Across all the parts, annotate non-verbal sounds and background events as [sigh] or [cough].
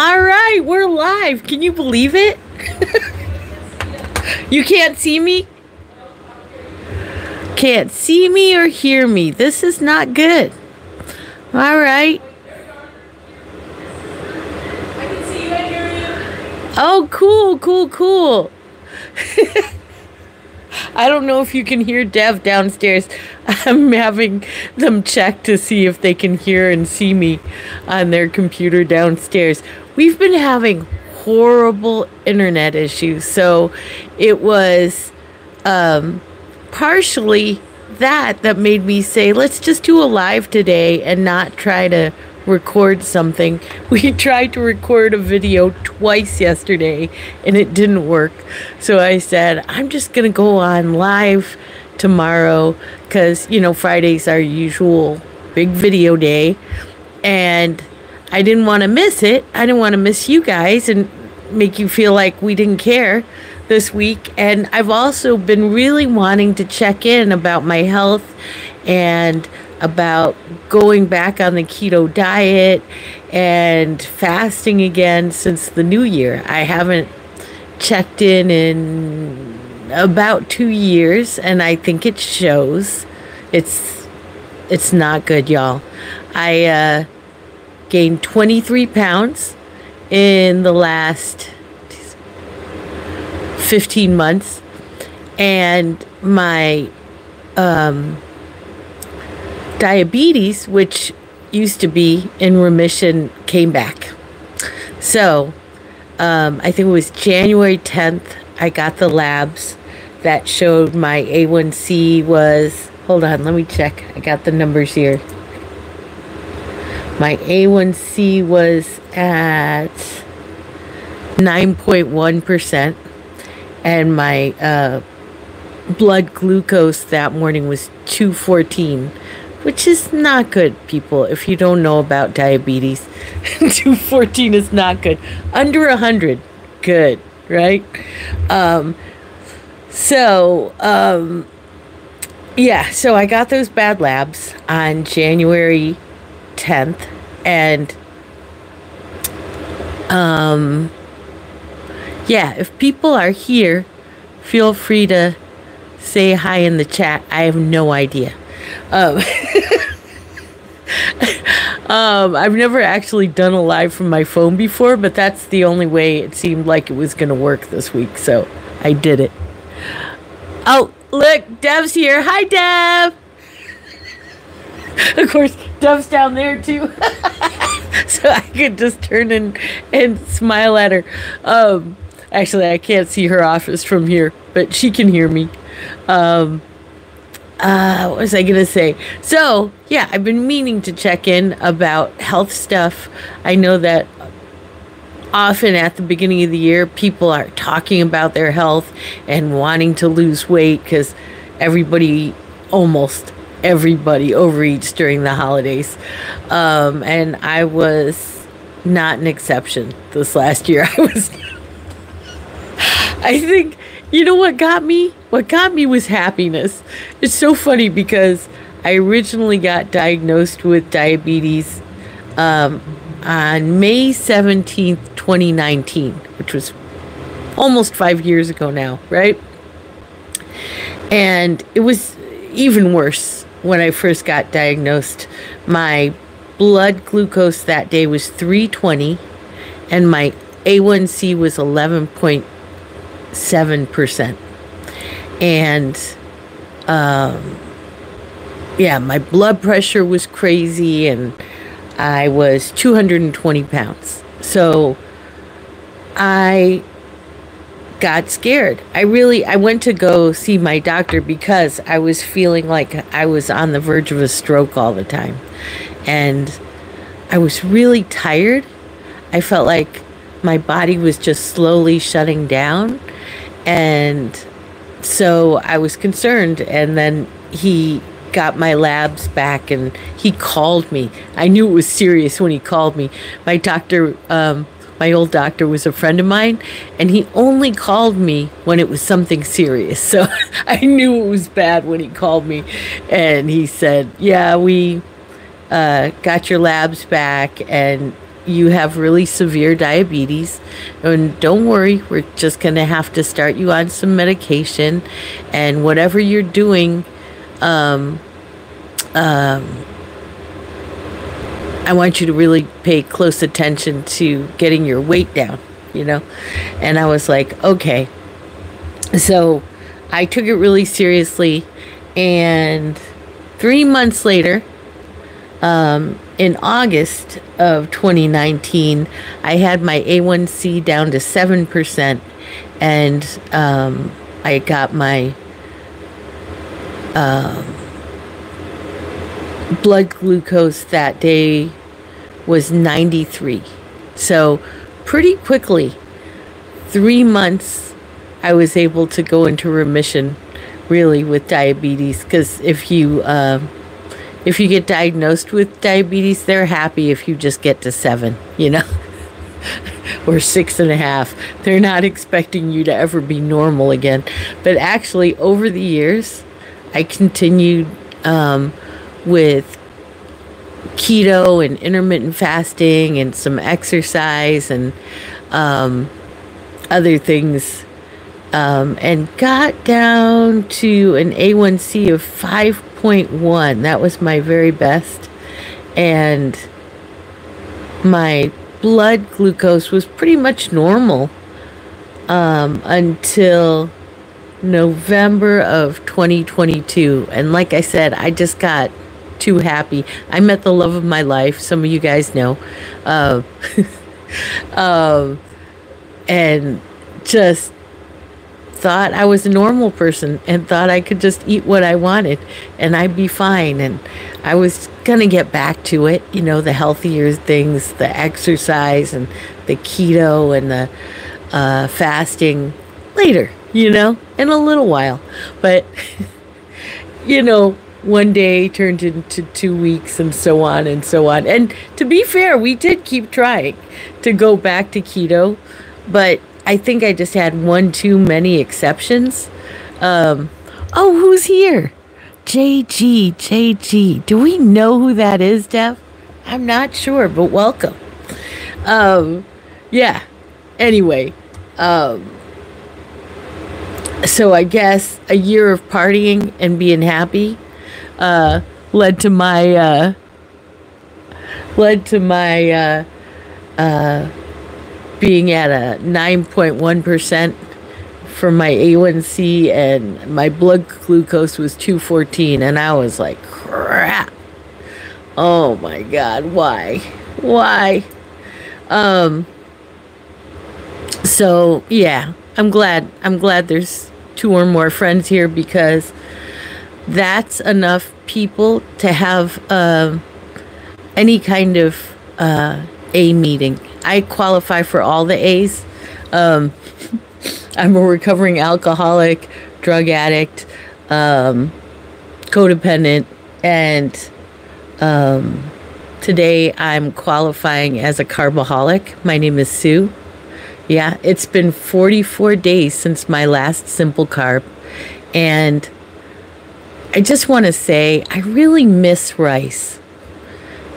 All right, we're live. Can you believe it? [laughs] you can't see me? Can't see me or hear me. This is not good. All right. Oh, cool, cool, cool. [laughs] I don't know if you can hear Dev downstairs. I'm having them check to see if they can hear and see me on their computer downstairs. We've been having horrible internet issues. So it was um, partially that that made me say, let's just do a live today and not try to record something. [laughs] We tried to record a video twice yesterday and it didn't work. So I said, I'm just going to go on live tomorrow because, you know, Friday's our usual big video day. And I didn't want to miss it. I didn't want to miss you guys and make you feel like we didn't care this week. And I've also been really wanting to check in about my health and about going back on the keto diet and fasting again since the new year. I haven't checked in in about 2 years and I think it shows. It's it's not good, y'all. I uh, gained 23 pounds in the last 15 months and my um, diabetes, which used to be in remission, came back. So um, I think it was January 10th, I got the labs that showed my A1C was, hold on, let me check. I got the numbers here. My A1C was at 9.1%, and my uh, blood glucose that morning was 214 which is not good, people. If you don't know about diabetes, [laughs] 214 is not good. Under 100, good, right? Um, so, um, yeah, so I got those bad labs on January 10th, and um, yeah, if people are here, feel free to say hi in the chat. I have no idea. Um, [laughs] um, I've never actually done a live from my phone before, but that's the only way it seemed like it was going to work this week, so I did it. Oh, look, Dev's here. Hi, Dev. [laughs] of course, Dev's down there too, [laughs] so I could just turn and and smile at her. Um, actually, I can't see her office from here, but she can hear me. Um, uh, what was I gonna say? So yeah, I've been meaning to check in about health stuff. I know that often at the beginning of the year, people are talking about their health and wanting to lose weight because everybody, almost everybody, overeats during the holidays. Um, and I was not an exception this last year. [laughs] I was. I think you know what got me? What got me was happiness. It's so funny because I originally got diagnosed with diabetes um, on May 17th, 2019, which was almost five years ago now, right? And it was even worse when I first got diagnosed. My blood glucose that day was 320, and my A1C was 11.7%. And um, yeah, my blood pressure was crazy, and I was 220 pounds. So I got scared. I really I went to go see my doctor because I was feeling like I was on the verge of a stroke all the time. And I was really tired. I felt like my body was just slowly shutting down and so I was concerned and then he got my labs back and he called me. I knew it was serious when he called me. My doctor um my old doctor was a friend of mine and he only called me when it was something serious so [laughs] i knew it was bad when he called me and he said yeah we uh, got your labs back and you have really severe diabetes. And don't worry, we're just going to have to start you on some medication. And whatever you're doing, um, um, I want you to really pay close attention to getting your weight down, you know? And I was like, okay. So I took it really seriously. And three months later, um, in August of 2019, I had my A1C down to 7%, and um, I got my um, blood glucose that day was 93. So, pretty quickly, three months, I was able to go into remission really with diabetes because if you uh, if you get diagnosed with diabetes, they're happy if you just get to seven, you know, [laughs] or six and a half. They're not expecting you to ever be normal again. But actually, over the years, I continued um, with keto and intermittent fasting and some exercise and um, other things um, and got down to an A1C of 5.1. That was my very best. And my blood glucose was pretty much normal um, until November of 2022. And like I said, I just got too happy. I met the love of my life. Some of you guys know. Uh, [laughs] um, and just thought I was a normal person and thought I could just eat what I wanted and I'd be fine. And I was going to get back to it, you know, the healthier things, the exercise and the keto and the uh, fasting later, you know, in a little while. But, [laughs] you know, one day turned into two weeks and so on and so on. And to be fair, we did keep trying to go back to keto, but I think I just had one too many exceptions. Um, oh, who's here? JG, JG. Do we know who that is, Dev? I'm not sure, but welcome. Um, yeah. Anyway, um, so I guess a year of partying and being happy uh, led to my uh, led to my uh, uh, being at a 9.1% for my A1C and my blood glucose was 214 and I was like crap. Oh my god, why? Why? Um so yeah, I'm glad I'm glad there's two or more friends here because that's enough people to have uh, any kind of uh, A meeting I qualify for all the A's. Um, [laughs] I'm a recovering alcoholic, drug addict, um, codependent, and um, today I'm qualifying as a carbaholic. My name is Sue. Yeah, it's been 44 days since my last simple carb. And I just want to say I really miss rice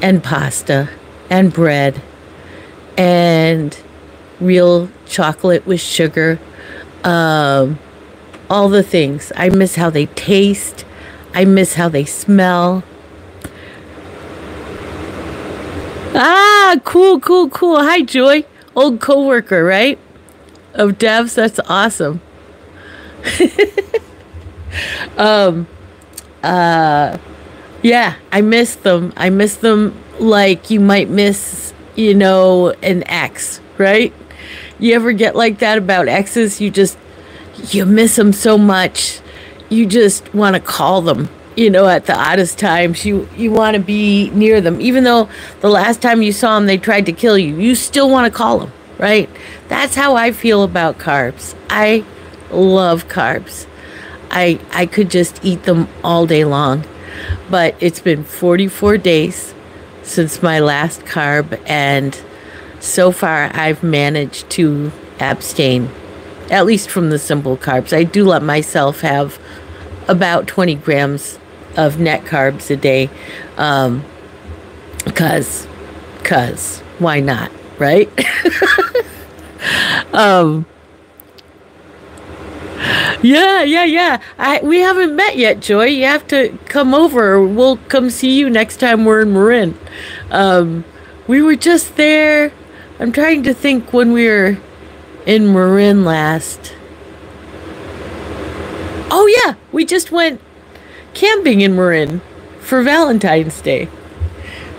and pasta and bread and real chocolate with sugar. Um, all the things. I miss how they taste. I miss how they smell. Ah, cool, cool, cool. Hi, Joy. Old coworker, right? Of Dev's. That's awesome. [laughs] um, uh, yeah, I miss them. I miss them like you might miss you know, an ex, right? You ever get like that about exes? You just, you miss them so much. You just want to call them, you know, at the oddest times. You, you want to be near them. Even though the last time you saw them, they tried to kill you, you still want to call them, right? That's how I feel about carbs. I love carbs. I, I could just eat them all day long. But it's been 44 days since my last carb, and so far I've managed to abstain, at least from the simple carbs. I do let myself have about 20 grams of net carbs a day, um, cause, cause, why not, right? [laughs] um, yeah, yeah, yeah. I we haven't met yet, Joy. You have to come over. We'll come see you next time we're in Marin. Um, we were just there. I'm trying to think when we were in Marin last. Oh yeah, we just went camping in Marin for Valentine's Day.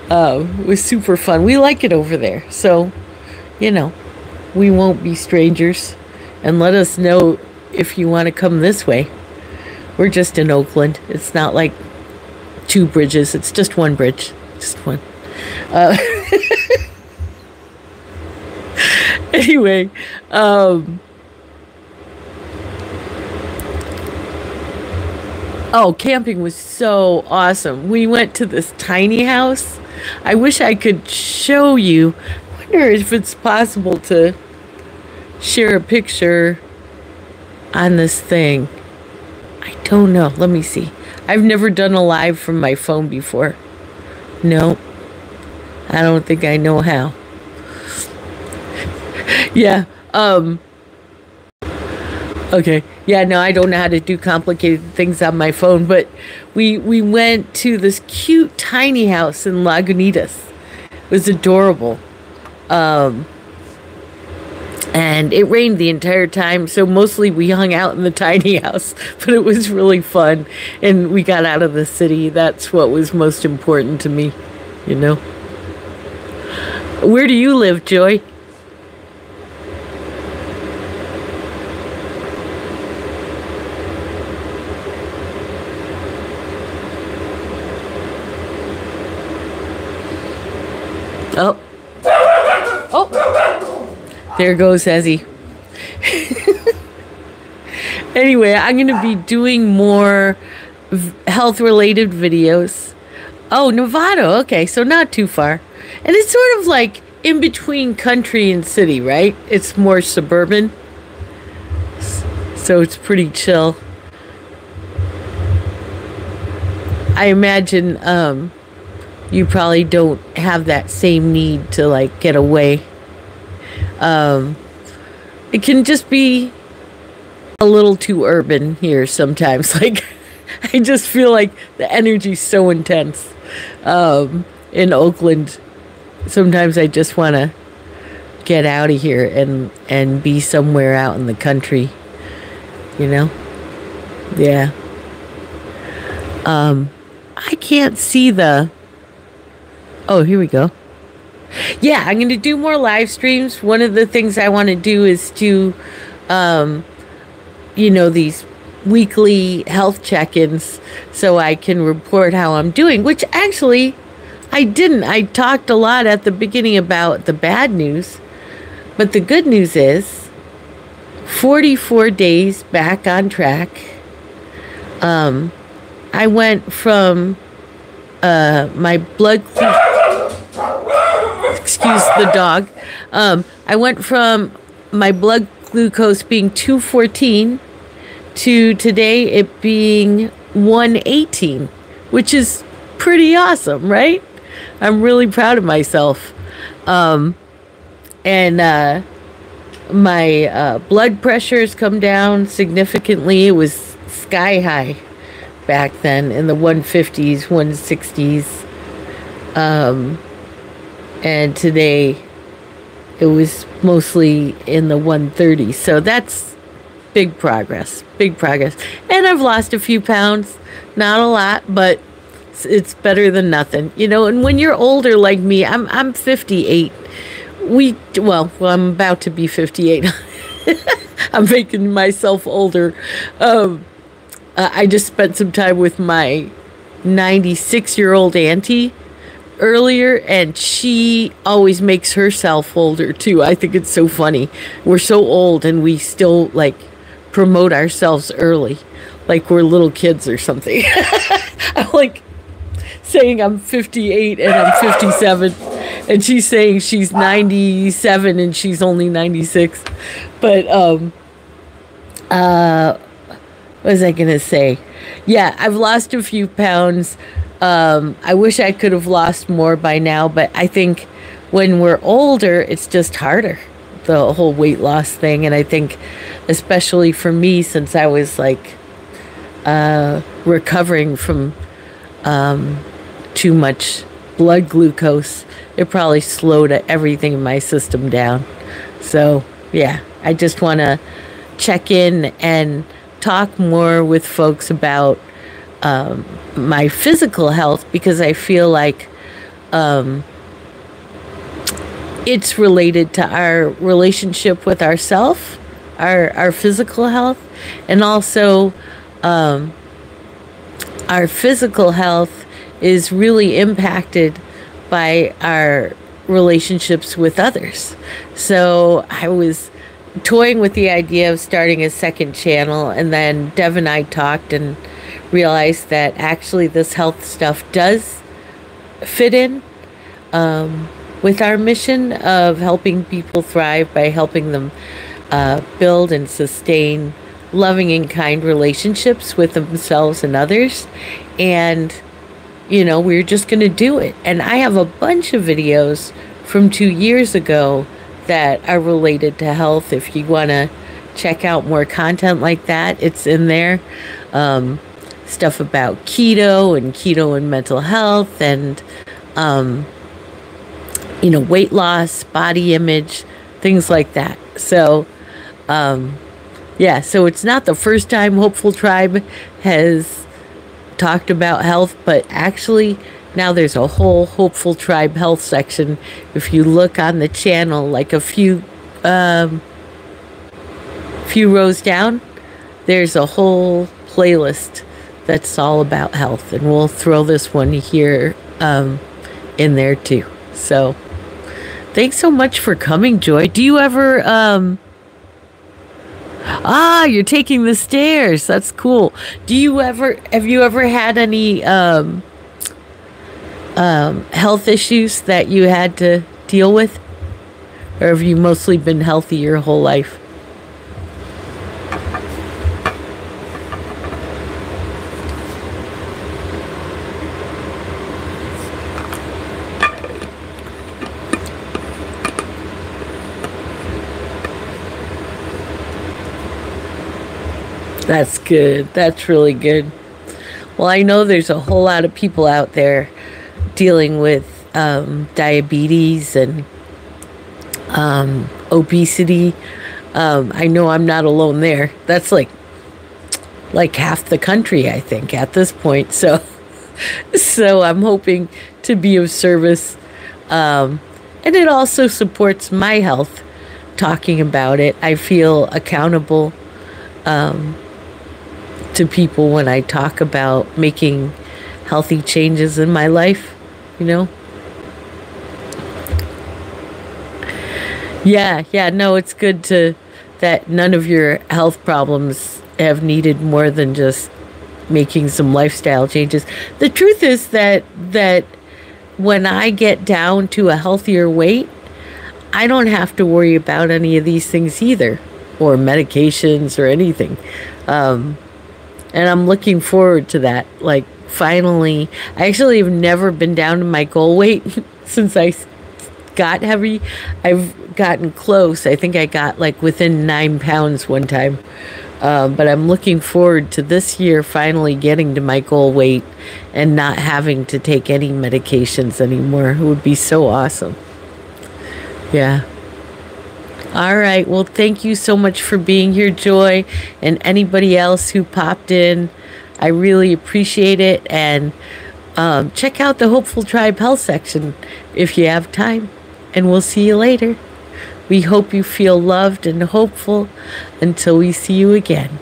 Uh, it was super fun. We like it over there, so you know, we won't be strangers. And let us know if you want to come this way. We're just in Oakland. It's not like two bridges. It's just one bridge. Just one. Uh, [laughs] anyway, um, oh, camping was so awesome. We went to this tiny house. I wish I could show you. I wonder if it's possible to share a picture on this thing. I don't know. Let me see. I've never done a live from my phone before. No. I don't think I know how. [laughs] yeah. Um Okay. Yeah, no, I don't know how to do complicated things on my phone, but we we went to this cute tiny house in Lagunitas. It was adorable. Um and it rained the entire time so mostly we hung out in the tiny [laughs] house but it was really fun and we got out of the city. That's what was most important to me you know. Where do you live joy oh oh there goes Ezzy. anyway, I'm going to be doing more health related videos. Oh, Novato. Okay, so not too far. And it's sort of like in between country and city, right? It's more suburban. So it's pretty chill. I imagine um, you probably don't have that same need to like get away um, it can just be a little too urban here sometimes. [laughs] Like, I just feel like the energy's so intense um, in Oakland. Sometimes I just want to get out of here and and be somewhere out in the country. You know? Yeah. Um, I can't see the. Oh, here we go yeah, I'm going to do more live streams. One of the things I want to do is to, um, you know, these weekly health check ins so I can report how I'm doing, which actually I didn't. I talked a lot at the beginning about the bad news, but the good news is 44 days back on track. Um, I went from uh, my blood excuse the dog. Um, I went from my blood glucose being 214 to today it being 118, which is pretty awesome, right? I'm really proud of myself. Um, and uh, my uh, blood pressure has come down significantly. It was sky high back then in the 150s, 160s. Um, and today it was mostly in the 130s. So that's big progress, big progress. And I've lost a few pounds, not a lot, but it's better than nothing. You know, and when you're older like me, I'm I'm 58. We well, well I'm about to be 58. [laughs] I'm making myself older. Um, I just spent some time with my 96 year old auntie earlier and she always makes herself older too. I think it's so funny. We're so old and we still like promote ourselves early like we're little kids or something. [laughs] I'm like saying I'm 58 and I'm 57 and she's saying she's 97 and she's only 96. But um uh what was I to say? Yeah, I've lost a few pounds um, I wish I could have lost more by now, but I think when we're older, it's just harder, the whole weight loss thing. And I think, especially for me, since I was like uh, recovering from um, too much blood glucose, it probably slowed everything in my system down. So, yeah, I just want to check in and talk more with folks about um, my physical health because I feel like um, it's related to our relationship with ourself, our our physical health, and also um, our physical health is really impacted by our relationships with others. So I was toying with the idea of starting a second channel, and then Dev and I talked and realized that actually this health stuff does fit in um, with our mission of helping people thrive by helping them uh, build and sustain loving and kind relationships with themselves and others. And, you know, we're just going to do it. And I have a bunch of videos from two years ago that are related to health. If you want to check out more content like that, it's in there. Um, stuff about keto and keto and mental health and, um, you know, weight loss, body image, things like that. So, um, yeah, so it's not the first time Hopeful Tribe has talked about health, but actually, now there's a whole Hopeful Tribe health section. If you look on the channel, like a few um, few rows down, there's a whole playlist that's all about health, and we'll throw this one here um, in there too. So, thanks so much for coming, Joy. Do you ever? Um, ah, you're taking the stairs. That's cool. Do you ever? Have you ever had any? Um, um, health issues that you had to deal with? Or have you mostly been healthy your whole life? That's good. That's really good. Well, I know there's a whole lot of people out there dealing with um, diabetes and um, obesity. Um, I know I'm not alone there. That's like like half the country, I think, at this point. So, [laughs] so I'm hoping to be of service, um, and it also supports my health. Talking about it, I feel accountable um, to people when I talk about making healthy changes in my life you know? Yeah, yeah, no, it's good to that none of your health problems have needed more than just making some lifestyle changes. The truth is that that when I get down to a healthier weight, I don't have to worry about any of these things either, or medications or anything. Um, and I'm looking forward to that. Like finally, I actually have never been down to my goal weight [laughs] since I got heavy. I've gotten close. I think I got like within nine pounds one time. Uh, but I'm looking forward to this year finally getting to my goal weight and not having to take any medications anymore. It would be so awesome. Yeah. All right. Well, thank you so much for being here, Joy, and anybody else who popped in. I really appreciate it. And um, check out the Hopeful Tribe Health section if you have time. And we'll see you later. We hope you feel loved and hopeful until we see you again.